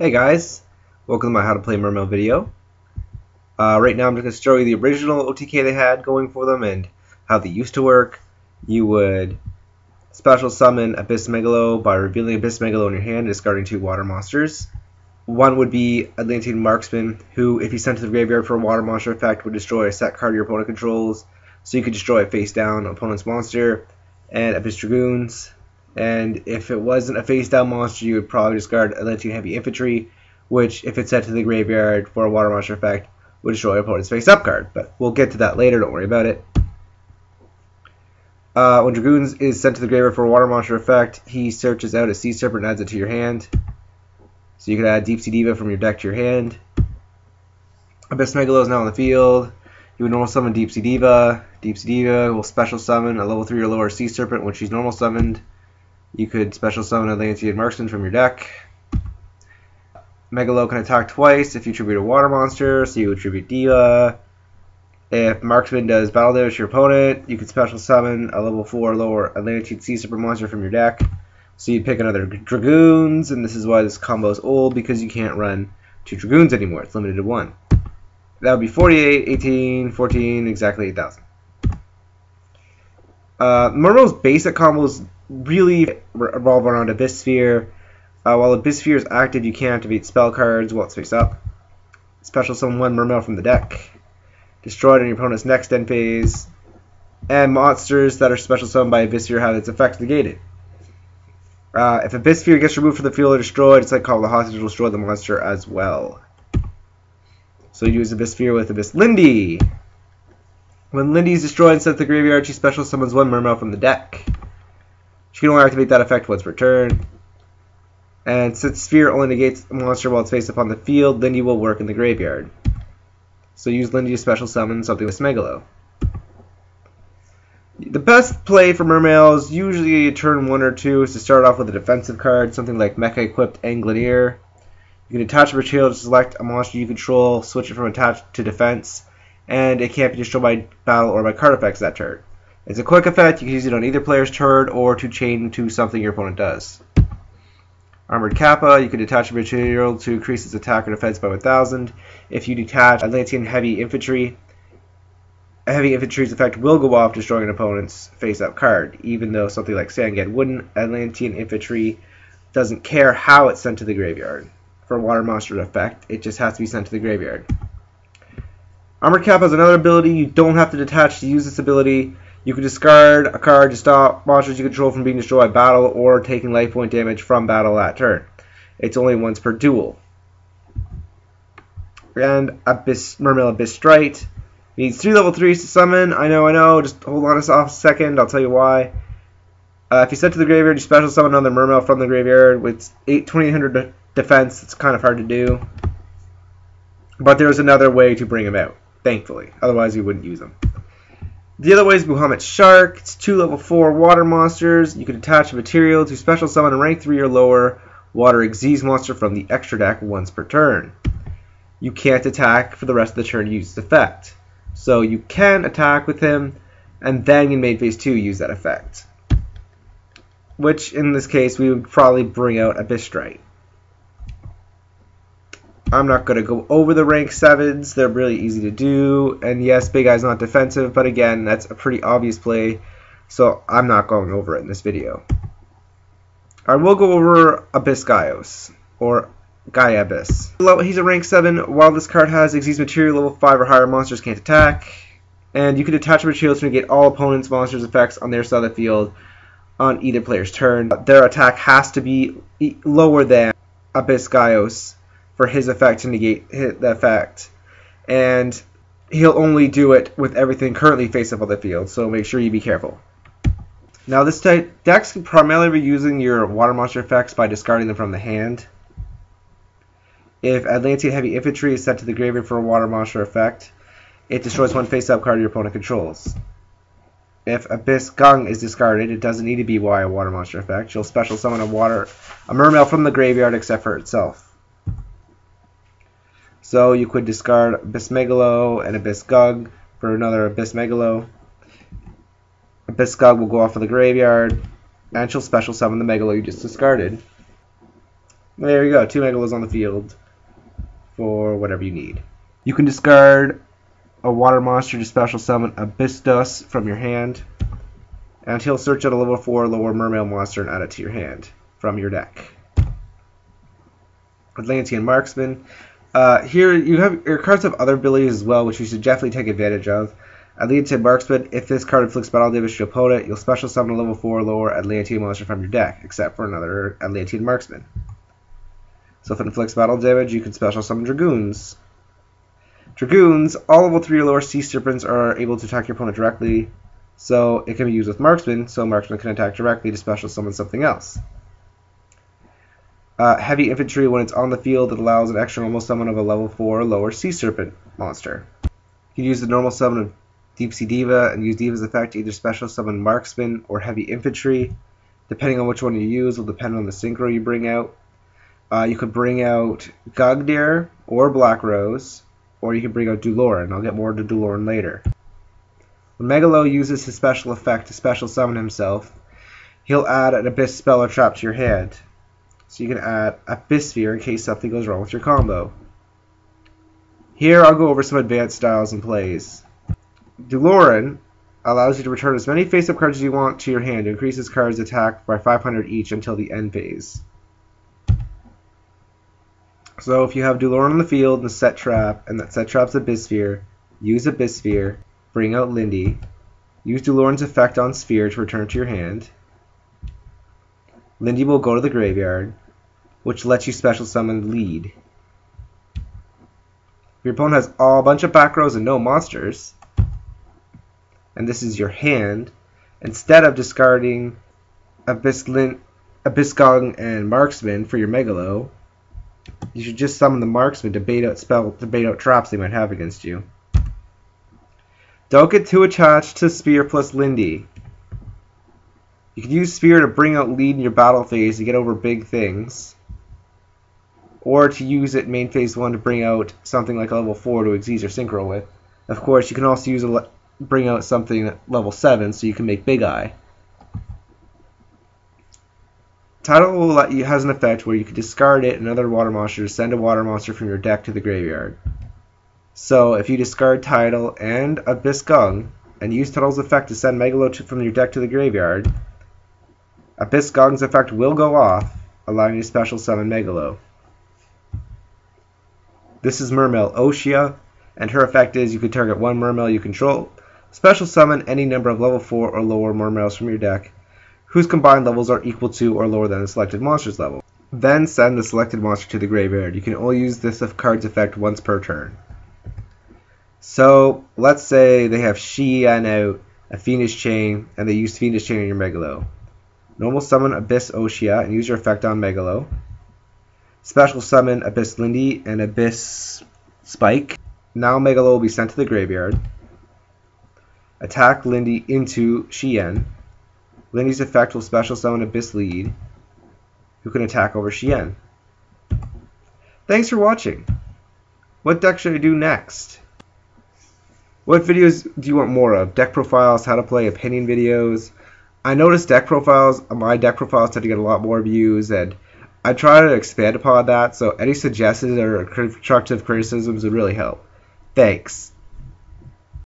Hey guys, welcome to my how to play Mermail video. Uh, right now I'm just going to show you the original OTK they had going for them and how they used to work. You would special summon Abyss Megalo by revealing Abyss Megalo in your hand and discarding two water monsters. One would be Atlantean Marksman, who if you sent to the graveyard for a water monster effect would destroy a set card your opponent controls, so you could destroy a face down opponent's monster, and Abyss Dragoons, and if it wasn't a face down monster, you would probably discard Atlantean Heavy Infantry, which, if it's sent to the graveyard for a Water Monster effect, would destroy your opponent's face up card. But we'll get to that later, don't worry about it. Uh, when Dragoons is sent to the graveyard for a Water Monster effect, he searches out a Sea Serpent and adds it to your hand. So you can add Deep Sea Diva from your deck to your hand. Abyss Megalo is now on the field. You would normal summon Deep Sea Diva. Deep Sea Diva will special summon a level 3 or lower Sea Serpent when she's normal summoned. You could special summon a Atlantean Marksman from your deck. Megalo can attack twice if you tribute a water monster, so you would tribute Diva. If Marksman does battle damage to your opponent, you could special summon a level 4 lower Atlantean Sea Super monster from your deck. So you pick another Dragoons, and this is why this combo is old, because you can't run two Dragoons anymore. It's limited to one. That would be 48, 18, 14, exactly 8,000. Uh, basic combos really revolve around Abyss Sphere. Uh, while Abyss Sphere is active, you can activate spell cards while it's face up. Special summon one Mermail from the deck. Destroy it on your opponent's next end phase. And monsters that are special summoned by Abyss Sphere have its effect negated. Uh, if Abyss Sphere gets removed from the field or destroyed, it's like Call the Hostage will destroy the monster as well. So use Abyss Sphere with Abyss Lindy. When Lindy is destroyed to the graveyard, she special summons one Mermail from the deck. She can only activate that effect once per turn. And since Sphere only negates a monster while it's face up on the field, Lindy will work in the graveyard. So use Lindy to special summon something with Smegalo. The best play for Mermails, usually turn 1 or 2, is to start off with a defensive card, something like Mechquipped Angineer. You can attach a material to select a monster you control, switch it from attached to defense, and it can't be destroyed by battle or by card effects that turn. It's a quick effect, you can use it on either player's turn or to chain to something your opponent does. Armored Kappa, you can detach a material to increase its attack or defense by 1000. If you detach Atlantean Heavy Infantry, a Heavy Infantry's effect will go off destroying an opponent's face-up card, even though something like Sanged wouldn't. Atlantean Infantry doesn't care how it's sent to the graveyard. For Water Monster effect, it just has to be sent to the graveyard. Armored Kappa has another ability you don't have to detach to use this ability. You can discard a card to stop monsters you control from being destroyed by battle or taking life point damage from battle that turn. It's only once per duel. And Abyss Mermail Abysstrite needs three level threes to summon. I know, I know. Just hold on a second. I'll tell you why. Uh, if you send to the graveyard, you special summon another Mermail from the graveyard with 8, 2800 defense. It's kind of hard to do. But there's another way to bring him out, thankfully. Otherwise, you wouldn't use them. The other way is Bahamut Shark. It's two level 4 water monsters. You can attach a material to special summon a rank 3 or lower water Xyz monster from the extra deck once per turn. You can't attack for the rest of the turn use this effect. So you can attack with him, and then in main phase 2 use that effect. Which, in this case, we would probably bring out Abysstrite. I'm not going to go over the rank 7s. They're really easy to do. And yes, Big Eye's not defensive, but again, that's a pretty obvious play. So I'm not going over it in this video. I will go over Abyss Gaios, or Gaia Abyss. He's a rank 7. While this card has Xyz material, level 5 or higher monsters can't attack. And you can attach materials to negate all opponents' monsters' effects on their side of the field on either player's turn. Their attack has to be lower than Abyss Gaios for his effect to negate the effect. And he'll only do it with everything currently face up on the field, so make sure you be careful. Now this type decks primarily be using your water monster effects by discarding them from the hand. If Atlantean Heavy Infantry is sent to the graveyard for a water monster effect, it destroys one face-up card your opponent controls. If Abyss Gung is discarded, it doesn't need to be a water monster effect. You'll special summon a water a mermail from the graveyard except for itself. So you could discard Abyss Megalo and Abyss Gug for another Abyss Megalo. Abyss Gug will go off of the graveyard, and she'll special summon the Megalo you just discarded. There you go, two Megalos on the field for whatever you need. You can discard a water monster to special summon Abyssteus from your hand, and he'll search out a level 4 lower mermail monster and add it to your hand from your deck. Atlantean Marksman. Uh, here you have your cards have other abilities as well, which you should definitely take advantage of. Atlantean Marksman, if this card inflicts battle damage to your opponent, you'll special summon a level 4 or lower Atlantean monster from your deck, except for another Atlantean Marksman. So if it inflicts battle damage, you can special summon Dragoons. Dragoons, all level 3 or lower Sea Serpents are able to attack your opponent directly, so it can be used with Marksman, so Marksman can attack directly to special summon something else. Uh, heavy Infantry, when it's on the field, it allows an extra normal summon of a level 4 or lower Sea Serpent monster. You can use the normal summon of Deep Sea Diva and use Diva's effect to either special summon Marksman or Heavy Infantry. Depending on which one you use will depend on the synchro you bring out. Uh, you could bring out Gungnir or Black Rose, or you could bring out Dewloren. I'll get more to Dewloren later. When Megalo uses his special effect to special summon himself, he'll add an Abyss spell or trap to your hand. So you can add Abyss Sphere in case something goes wrong with your combo. Here I'll go over some advanced styles and plays. Dewloren allows you to return as many face-up cards as you want to your hand to increase his card's attack by 500 each until the end phase. So if you have Dewloren on the field and a set trap, and that set trap's Abyss Sphere, use Abyss Sphere, bring out Lindy, use Dewloren's effect on Sphere to return to your hand. Lindy will go to the graveyard, which lets you special summon Lead. Your opponent has all a bunch of back rows and no monsters, and this is your hand, instead of discarding Abyssgong and Marksman for your Megalo, you should just summon the Marksman to bait out spell to bait out traps they might have against you. Don't get too attached to Sphere plus Lindy. You can use Sphere to bring out lead in your battle phase to get over big things. Or to use it main phase 1 to bring out something like a level 4 to Xyz or Synchro with. Of course, you can also use a bring out something at level 7 so you can make Big Eye. Tidal will let you has an effect where you can discard it and other water monsters, send a water monster from your deck to the graveyard. So if you discard Tidal and Abyssgong and use Tidal's effect to send Megalo from your deck to the graveyard, Abyssgong's effect will go off, allowing you to special summon Megalo. This is Mermail Oshia, and her effect is you can target one Mermail you control, Special summon any number of level 4 or lower Mermails from your deck, whose combined levels are equal to or lower than the selected monster's level. Then send the selected monster to the graveyard. You can only use this card's effect once per turn. So, let's say they have Xiyan out, a Fiendish Chain, and they use Fiendish Chain on your Megalo. Normal summon Abyss Oshia and use your effect on Megalo. Special summon Abyss Lindy and Abyss Spike. Now Megalo will be sent to the graveyard attack Lindy into Xiyan. Lindy's effect will special summon Abyss Lead, who can attack over Xiyan. Thanks for watching. What deck should I do next? What videos do you want more of? Deck profiles, how to play, opinion videos? I noticed deck profiles, my deck profiles tend to get a lot more views, and I try to expand upon that, so any suggestions or constructive criticisms would really help. Thanks.